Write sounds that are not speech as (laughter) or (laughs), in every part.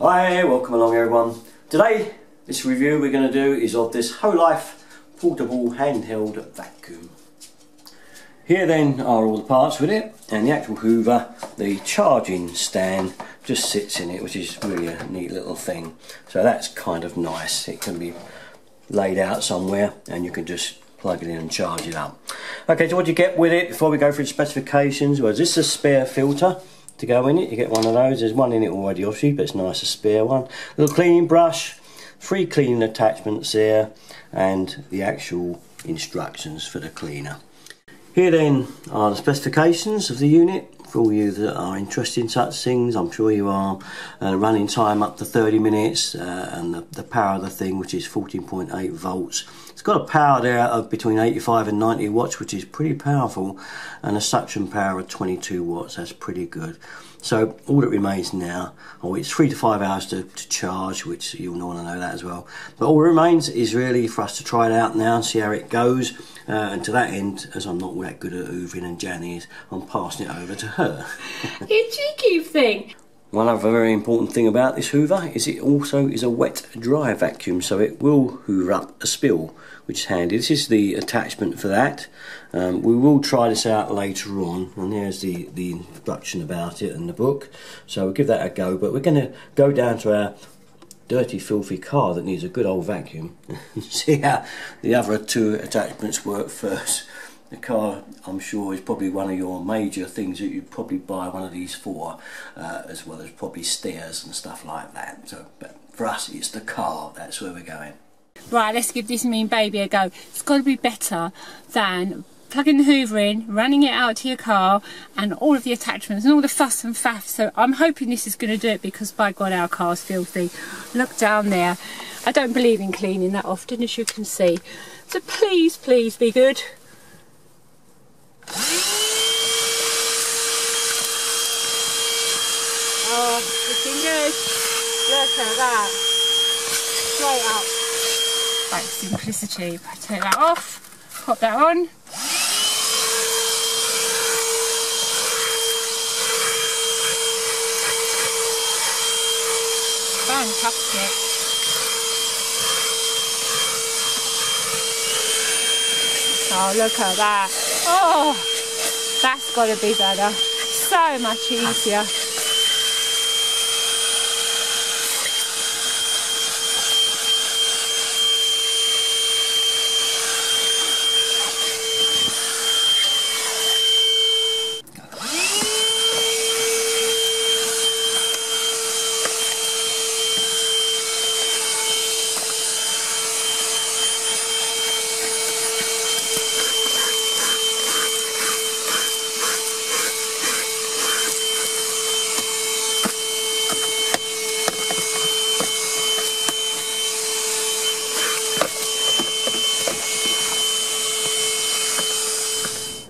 Hi, welcome along everyone. Today, this review we're going to do is of this Holife portable handheld vacuum. Here then are all the parts with it and the actual hoover, the charging stand just sits in it which is really a neat little thing. So that's kind of nice. It can be laid out somewhere and you can just plug it in and charge it up. Okay, so what do you get with it before we go through the specifications? Well, this is a spare filter to go in it. You get one of those. There's one in it already, obviously, but it's nice, a spare one. Little cleaning brush, three cleaning attachments there, and the actual instructions for the cleaner. Here then are the specifications of the unit for all you that are interested in such things, I'm sure you are. Uh, running time up to 30 minutes uh, and the, the, power of the thing which is 14.8 volts. It's got a power there of between 85 and 90 watts which is pretty powerful and a suction power of 22 watts, that's pretty good. So all that remains now, oh it's three to five hours to, to charge which you'll want to know that as well. But all that remains is really for us to try it out now and see how it goes. Uh, and to that end, as I'm not that good at hoovering and Janny I'm passing it over to her. you cheeky thing. One other very important thing about this hoover is it also is a wet dry vacuum so it will hoover up a spill which is handy. This is the attachment for that. Um, we will try this out later on and there's the, the instruction about it in the book so we'll give that a go but we're going to go down to our dirty, filthy car that needs a good old vacuum. (laughs) See how the other two attachments work first. The car, I'm sure, is probably one of your major things that you'd probably buy one of these for, uh, as well as probably stairs and stuff like that. So, but for us, it's the car. That's where we're going. Right, let's give this mean baby a go. It's got to be better than plugging the hoover in, running it out to your car and all of the attachments and all the fuss and faff. So I'm hoping this is going to do it because by God our car's filthy. Look down there. I don't believe in cleaning that often as you can see. So please, please be good. Look at that. Straight up. Like simplicity. Take that off, pop that on. fantastic. Oh, look at that. Oh, that's got to be better. So much easier.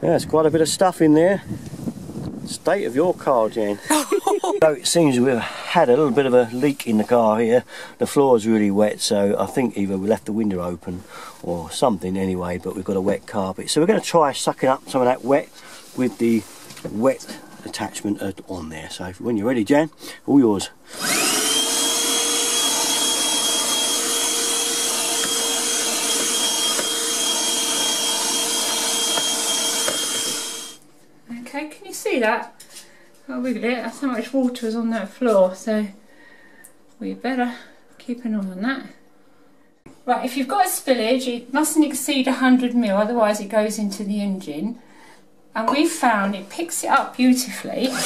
Yeah, there's quite a bit of stuff in there. State of your car, Jen. (laughs) so it seems we've had a little bit of a leak in the car here. The floor is really wet, so I think either we left the window open or something anyway, but we've got a wet carpet. So we're going to try sucking up some of that wet with the wet attachment uh, on there. So when you're ready, Jan, all yours. See that? I'll wiggle it. That's how much water is on that floor. So we better keep an eye on that. Right, if you've got a spillage, it mustn't exceed 100 mil, otherwise it goes into the engine. And we've found it picks it up beautifully. But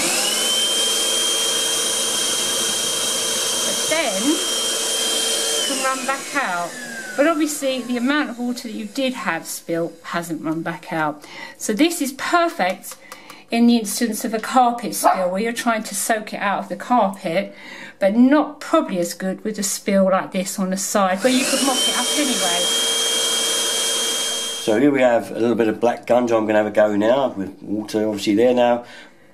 then can run back out. But obviously the amount of water that you did have spilt hasn't run back out. So this is perfect in the instance of a carpet spill where you're trying to soak it out of the carpet, but not probably as good with a spill like this on the side where you could mop it up anyway. So here we have a little bit of black gunja. I'm going to have a go now with water obviously there now.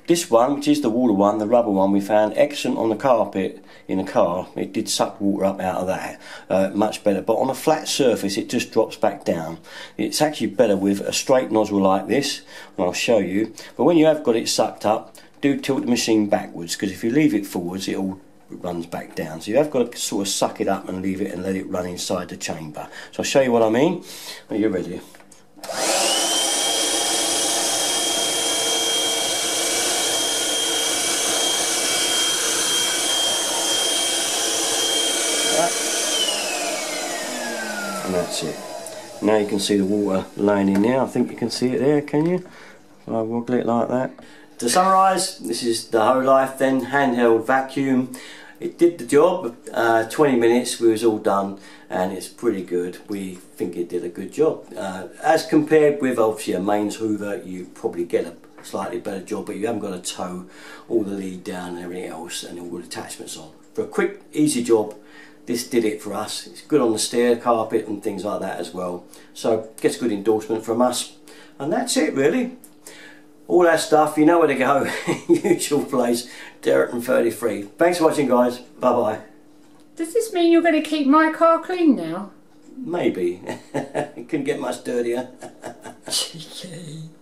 This one, which is the water one, the rubber one, we found excellent on the carpet in the car. It did suck water up out of that, uh, much better. But on a flat surface, it just drops back down. It's actually better with a straight nozzle like this, and I'll show you. But when you have got it sucked up, do tilt the machine backwards, because if you leave it forwards, it all runs back down. So you have got to sort of suck it up and leave it and let it run inside the chamber. So I'll show you what I mean. Are you ready? And that's it. Now you can see the water laying in there. I think you can see it there, can you? I woggle it like that. To summarise, this is the HoLIFE then handheld vacuum. It did the job, uh, 20 minutes we was all done and it's pretty good. We think it did a good job. Uh, as compared with obviously a mains hoover you probably get a slightly better job but you haven't got to tow all the lead down and everything else and all the attachments on. For a quick easy job this did it for us. It's good on the stair carpet and things like that as well. So gets a good endorsement from us. And that's it really. All that stuff, you know where to go. (laughs) Usual place, Dereton 33. Thanks for watching guys. Bye bye. Does this mean you're going to keep my car clean now? Maybe. it (laughs) couldn't get much dirtier. (laughs)